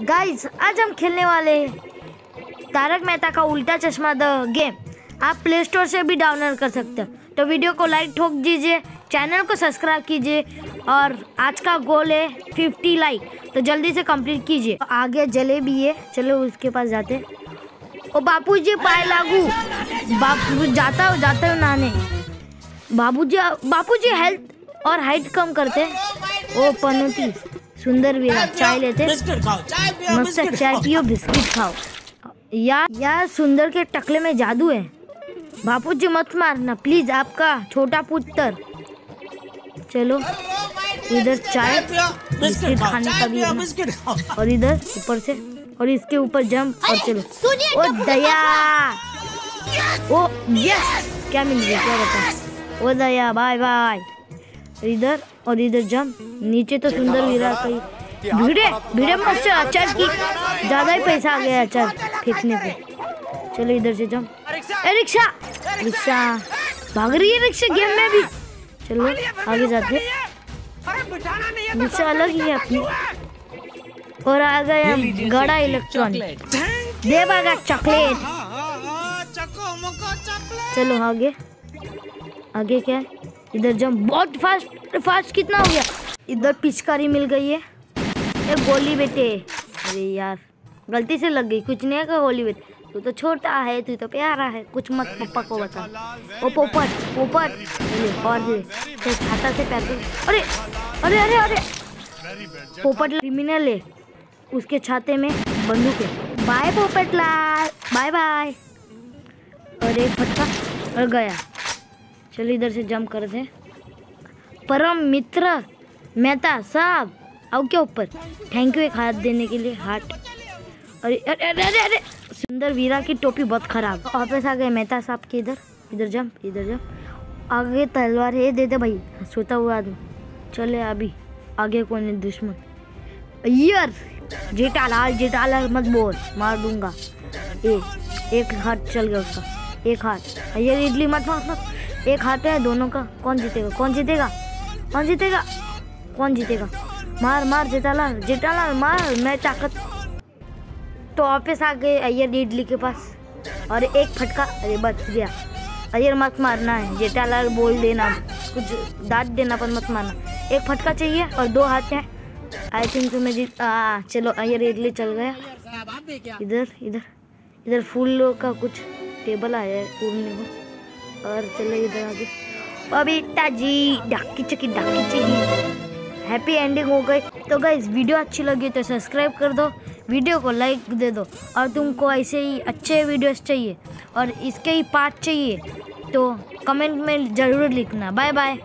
Guys आज हम खेलने वाले हैं तारक मेहता का उल्टा चश्मा द गेम। आप प्ले स्टोर से भी डाउनलोड कर सकते हो। तो वीडियो को लाइक ठोक दीजिए चैनल को सब्सक्राइब कीजिए और आज का गोल है 50 लाइक तो जल्दी से कंप्लीट कीजिए। आगे जलेबी है चलो उसके पास जाते। ओ बापू जी पाए लागू। बापू, जाता हो जाता हो नहाने। बाबू जी बापू जी हेल्थ और हाइट कम करते ओ पनोती। सुंदर वीरा चाय लेते मस्त बिस्किट चाय खाओ। पियो बिस्किट खाओ। यार यार सुंदर के टकले में जादू है। बापू जी मत मारना प्लीज़ आपका छोटा पुत्र। चलो इधर चाय बिस्किट खाने का भी और इधर ऊपर से और इसके ऊपर जंप और चलो। ओ दया। ओ यस क्या मिल गया क्या बता ओ दया बाय बाय। इधर और इधर जंप नीचे तो सुंदर वीरा कहीं। भिड़े भिड़े मत से अचार की ज़्यादा ही पैसा आ गया अचार फेंकने पे। चलो इधर से जंप ए रिक्शा। रिक्शा। भाग रही है रिक्शा गेम में भी चलो आगे जाते रिक्शा अलग ही है अपनी। और आ गया गड़ा इलेक्ट्रॉनिक दे बागा चॉकलेट चॉकलेट चलो आगे। आगे क्या है? इधर जंप, बहुत फास्ट फास्ट कितना हो गया? इधर पिचकारी मिल गई है। ये गोली बेटे। अरे यार, गलती से लग गई। कुछ नहीं का गोली बेटे? तू तो छोटा है, तू तो प्यारा है। कुछ मत पप्पा को बता। ओ पोपट पोपट ले और ले तो छाता से पैर अरे अरे अरे अरे। पोपट क्रिमिनल है। उसके छाते में बंदूक है। Bye Popat Lal bye bye अरे, फटका और गया। चलो इधर से जंप कर दे परम मित्र मेहता साहब, आओ क्या ऊपर? थैंक यू एक हाथ देने के लिए हार्ट अरे अरे अरे अरे अरे! सुंदर वीरा की टोपी बहुत खराब। वापस आ गए मेहता साहब के इधर। इधर जंप इधर जंप आगे तलवार है दे दे भाई। सोता हुआ आदमी। चले अभी। आगे कौन है दुश्मन। यार जेठालाल जेठालाल मत बोल, मार दूँगा। ए, एक हाथ चल गया उसका। एक हाथ। ये इडली मत मत मत। एक हाथ है दोनों का। कौन जीतेगा? कौन जीतेगा? कौन जीतेगा? कौन जीतेगा? मार मार जेठालाल जेठालाल मार मैं ताकत। तो वापस आ गए अय्यर इडली के पास। और एक फटका अरे बच गया। अय्यर मत मारना है जेठालाल बोल देना। कुछ डांट देना पर मत मारना। एक फटका चाहिए और दो हाथ हैं। आई थिंक तो मैं जीत आ, चलो अय्यर इडली चल गया। इधर इधर इधर फूल का कुछ टेबल आया है उड़ने को। और चलो इधर आगे बबीता जी, डाकी चकी डाकी चकी। हैप्पी एंडिंग हो गई। तो गाइज़ वीडियो अच्छी लगी तो सब्सक्राइब कर दो वीडियो को लाइक दे दो। और तुमको ऐसे ही अच्छे वीडियोस चाहिए और इसके ही पार्ट चाहिए तो कमेंट में ज़रूर लिखना। Bye bye